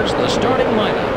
The starting lineup.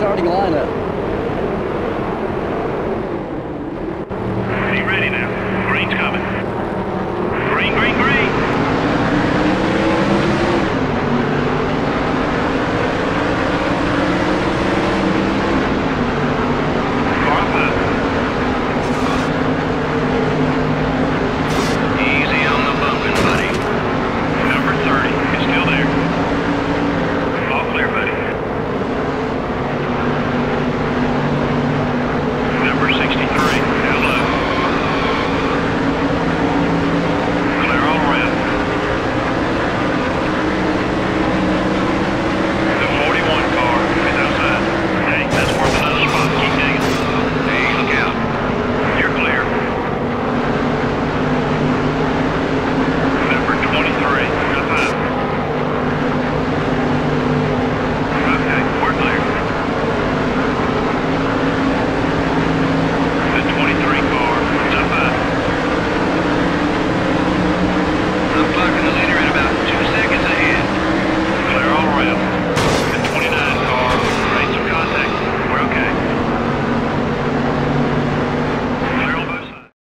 Starting lineup.